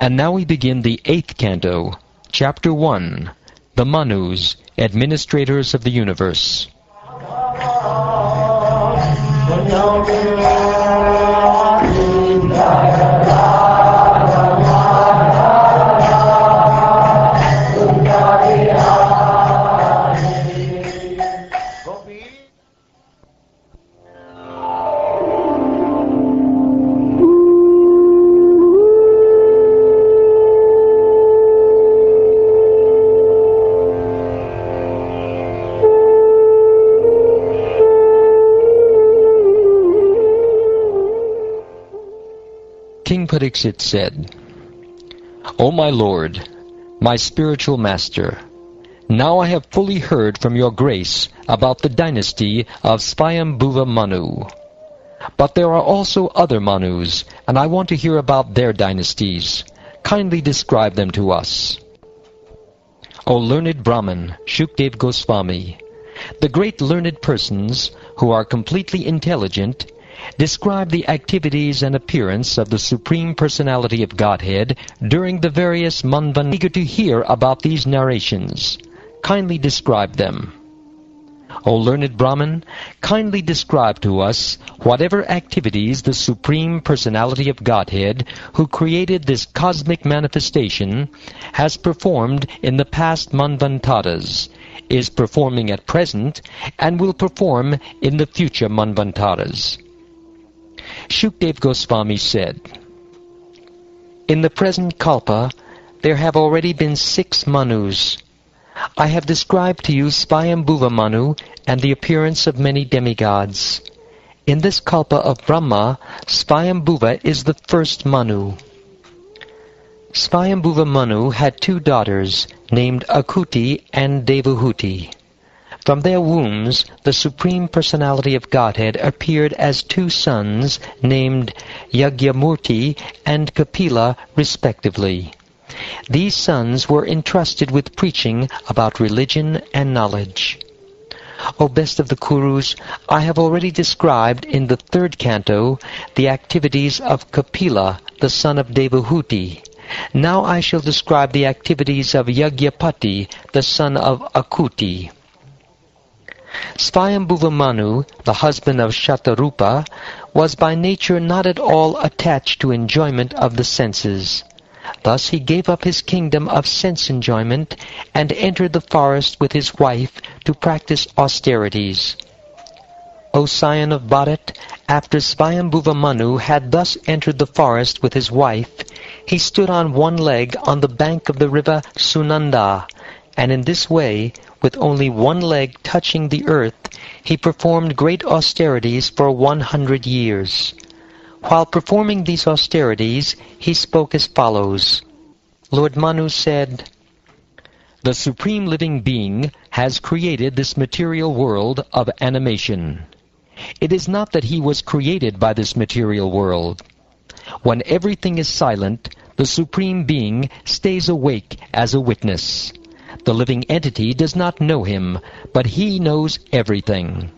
And now we begin the eighth canto, chapter 1, The Manus, Administrators of the Universe. King Pariksit said, O my lord, my spiritual master, now I have fully heard from your grace about the dynasty of Swayambhuva Manu. But there are also other Manus, and I want to hear about their dynasties. Kindly describe them to us. O learned Brahmin, Shukdev Goswami, the great learned persons, who are completely intelligent, describe the activities and appearance of the Supreme Personality of Godhead during the various Manvan. Eager to hear about these narrations. Kindly describe them. O learned Brahman, kindly describe to us whatever activities the Supreme Personality of Godhead, who created this cosmic manifestation, has performed in the past Manvantaras, is performing at present, and will perform in the future Manvantaras. Shukdev Goswami said, In the present Kalpa, there have already been six Manus. I have described to you Swayambhuva Manu and the appearance of many demigods. In this Kalpa of Brahma, Swayambhuva is the first Manu. Swayambhuva Manu had two daughters named Akuti and Devahuti. From their wombs, the Supreme Personality of Godhead appeared as two sons named Yagyamurti and Kapila, respectively. These sons were entrusted with preaching about religion and knowledge. O best of the Kurus, I have already described in the third canto the activities of Kapila, the son of Devahuti. Now I shall describe the activities of Yagyapati, the son of Akuti. Swayambhuva Manu, the husband of Shatarupa, was by nature not at all attached to enjoyment of the senses. Thus he gave up his kingdom of sense enjoyment and entered the forest with his wife to practice austerities. O scion of Bharat, after Swayambhuva Manu had thus entered the forest with his wife, he stood on one leg on the bank of the river Sunanda, and in this way, with only one leg touching the earth, he performed great austerities for one hundred years. While performing these austerities, he spoke as follows. Lord Manu said, The Supreme Living Being has created this material world of animation. It is not that he was created by this material world. When everything is silent, the Supreme Being stays awake as a witness. The living entity does not know him, but he knows everything.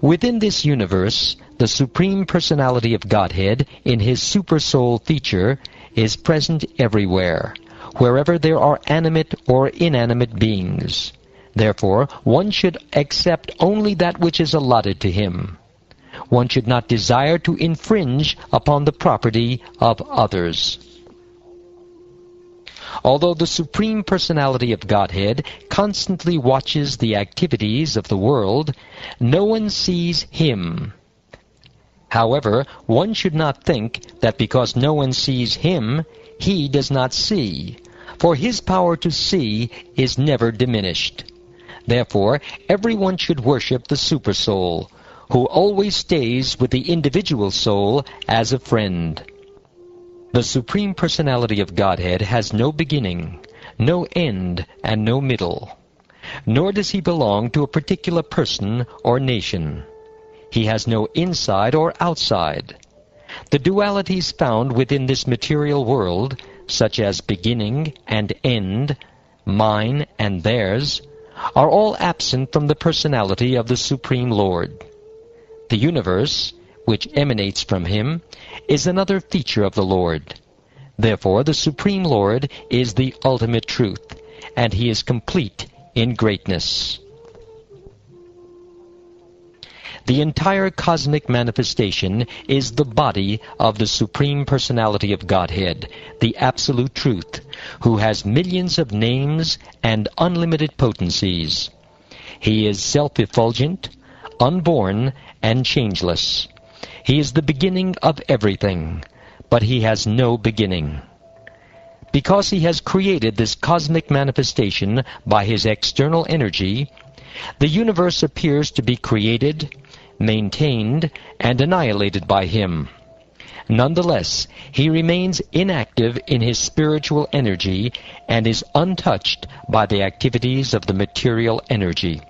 Within this universe, the Supreme Personality of Godhead, in his Supersoul feature, is present everywhere, wherever there are animate or inanimate beings. Therefore, one should accept only that which is allotted to him. One should not desire to infringe upon the property of others. Although the Supreme Personality of Godhead constantly watches the activities of the world, no one sees Him. However, one should not think that because no one sees Him, He does not see, for His power to see is never diminished. Therefore, everyone should worship the Supersoul, who always stays with the individual soul as a friend. The Supreme Personality of Godhead has no beginning, no end, and no middle. Nor does he belong to a particular person or nation. He has no inside or outside. The dualities found within this material world, such as beginning and end, mine and theirs, are all absent from the personality of the Supreme Lord. The universe, which emanates from him, is another feature of the Lord. Therefore the Supreme Lord is the ultimate truth, and he is complete in greatness. The entire cosmic manifestation is the body of the Supreme Personality of Godhead, the Absolute Truth, who has millions of names and unlimited potencies. He is self-effulgent, unborn, and changeless. He is the beginning of everything, but he has no beginning. Because he has created this cosmic manifestation by his external energy, the universe appears to be created, maintained, and annihilated by him. Nonetheless, he remains inactive in his spiritual energy and is untouched by the activities of the material energy.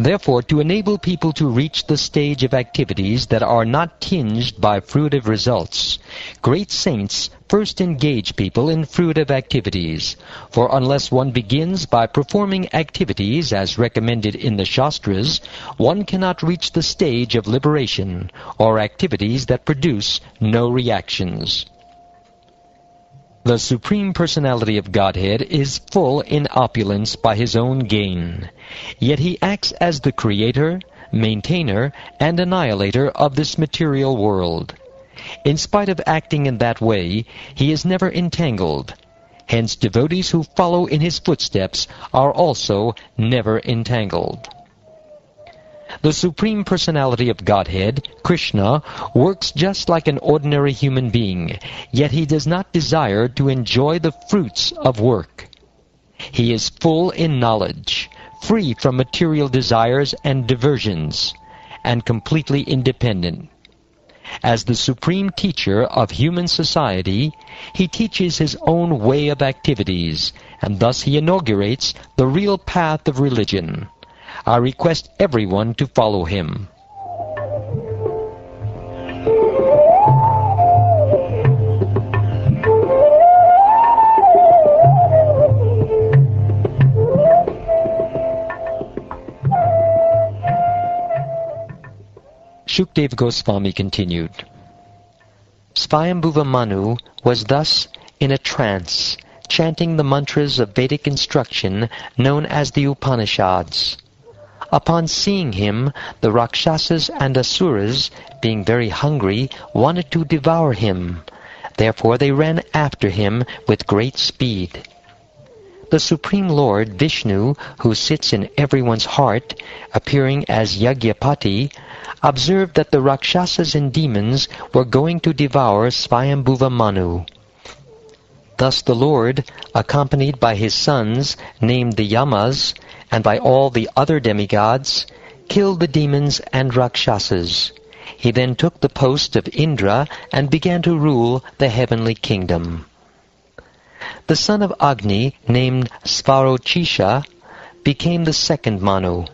Therefore, to enable people to reach the stage of activities that are not tinged by fruitive results, great saints first engage people in fruitive activities. For unless one begins by performing activities as recommended in the Shastras, one cannot reach the stage of liberation, or activities that produce no reactions. The Supreme Personality of Godhead is full in opulence by his own gain. Yet he acts as the creator, maintainer, and annihilator of this material world. In spite of acting in that way, he is never entangled. Hence devotees who follow in his footsteps are also never entangled. The Supreme Personality of Godhead, Krishna, works just like an ordinary human being, yet he does not desire to enjoy the fruits of work. He is full in knowledge, free from material desires and diversions, and completely independent. As the supreme teacher of human society, he teaches his own way of activities, and thus he inaugurates the real path of religion. I request everyone to follow him. Shukdev Goswami continued. Swayambhuva Manu was thus in a trance, chanting the mantras of Vedic instruction known as the Upanishads. Upon seeing him, the Rakshasas and Asuras, being very hungry, wanted to devour him. Therefore they ran after him with great speed. The Supreme Lord, Vishnu, who sits in everyone's heart, appearing as Yagyapati, observed that the Rakshasas and demons were going to devour Swayambhuva Manu. Thus the Lord, accompanied by his sons, named the Yamas, and by all the other demigods, killed the demons and Rakshasas. He then took the post of Indra and began to rule the heavenly kingdom. The son of Agni, named Svarochisha, became the second Manu.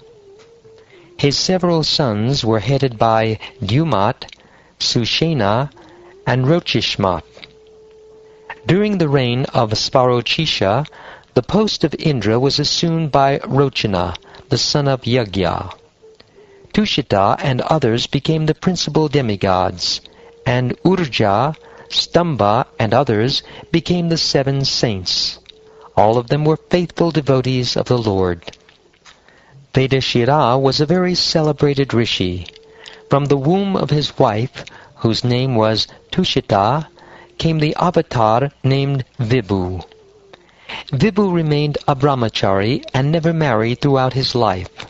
His several sons were headed by Dyumat, Sushena, and Rochishmat. During the reign of Svarochisha, the post of Indra was assumed by Rochana, the son of Yagya. Tushita and others became the principal demigods, and Urja, Stamba, and others became the seven saints. All of them were faithful devotees of the Lord. Vedashira was a very celebrated rishi. From the womb of his wife, whose name was Tushita, came the avatar named Vibhu. Vibhu remained a brahmachari and never married throughout his life.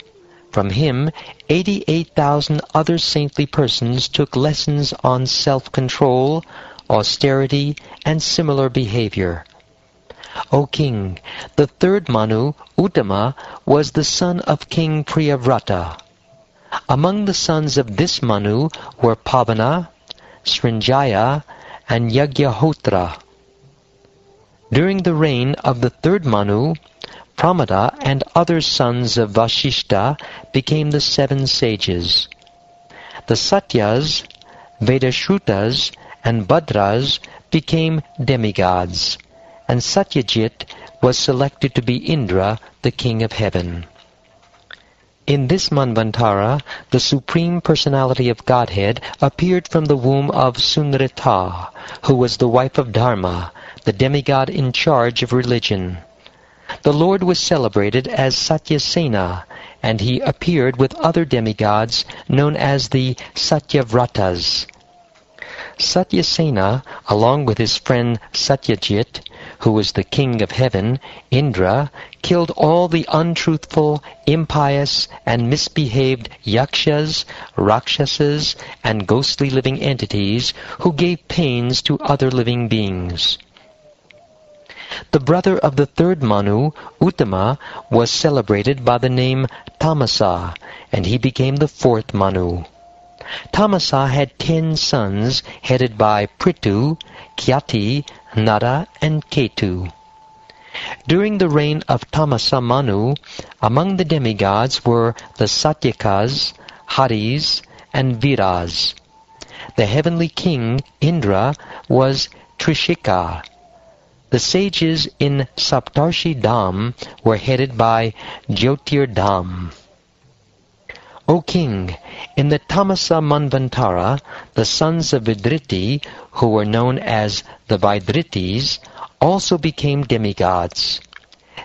From him, 88,000 other saintly persons took lessons on self-control, austerity, and similar behavior. O king, the third Manu, Uttama, was the son of King Priyavrata. Among the sons of this Manu were Pavana, Srinjaya, and Yagyahotra. During the reign of the third Manu, Pramada and other sons of Vashishta became the seven sages. The Satyas, Vedashrutas, and Bhadras became demigods, and Satyajit was selected to be Indra, the king of heaven. In this Manvantara, the Supreme Personality of Godhead appeared from the womb of Sunrita, who was the wife of Dharma, the demigod in charge of religion. The Lord was celebrated as Satyasena, and he appeared with other demigods known as the Satyavratas. Satyasena, along with his friend Satyajit, who was the king of heaven, Indra, killed all the untruthful, impious, and misbehaved yakshas, rakshasas, and ghostly living entities who gave pains to other living beings. The brother of the third Manu, Uttama, was celebrated by the name Tamasa, and he became the fourth Manu. Tamasa had ten sons headed by Prithu, Khyati, Nara, and Ketu. During the reign of Tamasa Manu, among the demigods were the Satyakas, Haris, and Viras. The heavenly king, Indra, was Trishikha. The sages in Saptarshi Dham were headed by Jyotir Dham. O king, in the Tamasa Manvantara, the sons of Vidriti, who were known as the Vaidritis, also became demigods.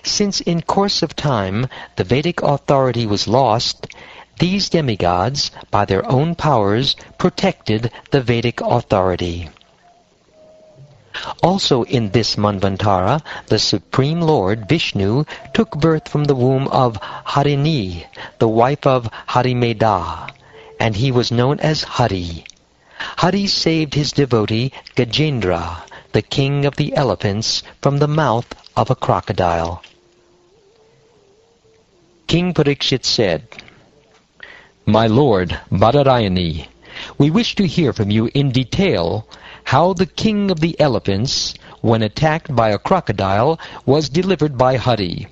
Since in course of time the Vedic authority was lost, these demigods, by their own powers, protected the Vedic authority. Also in this Manvantara, the Supreme Lord, Vishnu, took birth from the womb of Harini, the wife of Harimedha, and he was known as Hari. Hari saved his devotee Gajendra, the king of the elephants, from the mouth of a crocodile. King Parikshit said, My lord, Badarayani, we wish to hear from you in detail how the king of the elephants, when attacked by a crocodile, was delivered by Hari.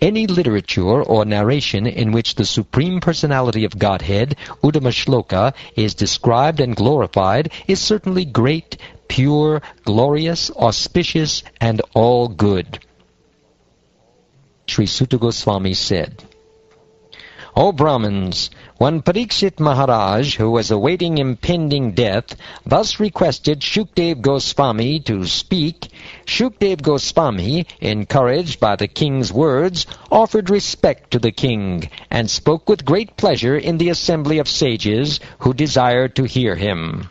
Any literature or narration in which the Supreme Personality of Godhead, Uttamashloka, is described and glorified is certainly great, pure, glorious, auspicious, and all good. Sri Suta Goswami said, O Brahmins, when Parikshit Maharaj, who was awaiting impending death, thus requested Shukdev Goswami to speak, Shukdev Goswami, encouraged by the king's words, offered respect to the king, and spoke with great pleasure in the assembly of sages who desired to hear him.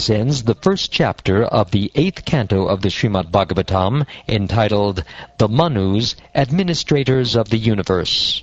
Thus ends the first chapter of the eighth canto of the Srimad Bhagavatam entitled The Manus, Administrators of the Universe.